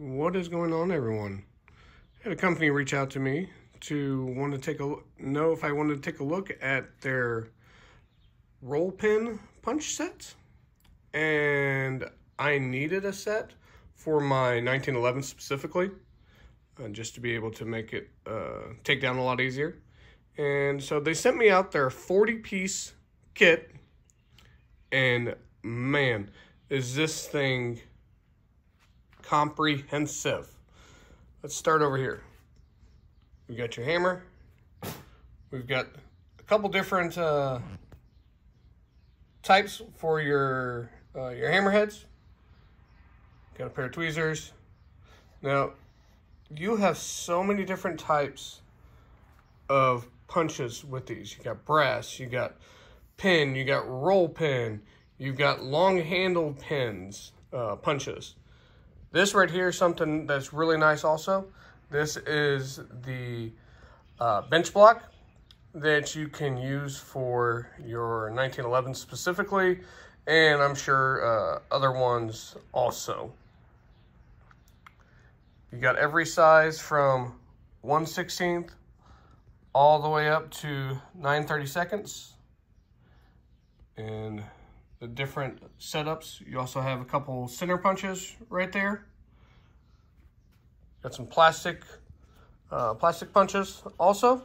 What is going on, everyone? I had a company reach out to me to want to take a know if I wanted to take a look at their roll pin punch set, and I needed a set for my 1911 specifically, uh, just to be able to make it uh, take down a lot easier. And so they sent me out their 40 piece kit, and man, is this thing comprehensive. Let's start over here. We've got your hammer. We've got a couple different uh, types for your uh, your hammerheads. Got a pair of tweezers. Now, you have so many different types of punches with these. You got brass, you got pin, you got roll pin, you've got long handled pins, uh, punches. This right here is something that's really nice also. This is the uh, bench block that you can use for your 1911 specifically, and I'm sure uh, other ones also. You got every size from 1 16th all the way up to 9 30 seconds. And the different setups. You also have a couple center punches right there. Got some plastic uh, plastic punches also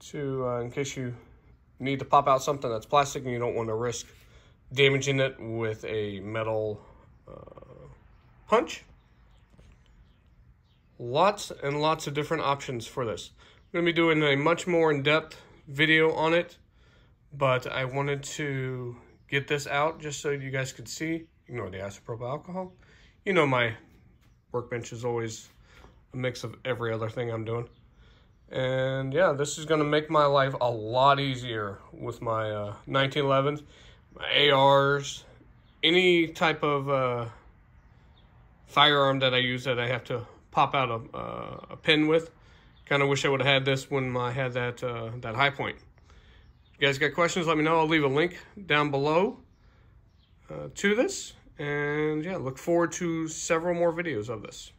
to uh, in case you need to pop out something that's plastic and you don't want to risk damaging it with a metal uh, punch. Lots and lots of different options for this. I'm going to be doing a much more in-depth video on it but I wanted to get this out just so you guys could see. Ignore the isopropyl alcohol. You know my workbench is always a mix of every other thing I'm doing. And yeah, this is going to make my life a lot easier with my uh, 1911s, my ARs, any type of uh, firearm that I use that I have to pop out a, uh, a pin with. Kind of wish I would have had this when I had that, uh, that Hi-Point you guys got questions, let me know. I'll leave a link down below uh, to this. And yeah, look forward to several more videos of this.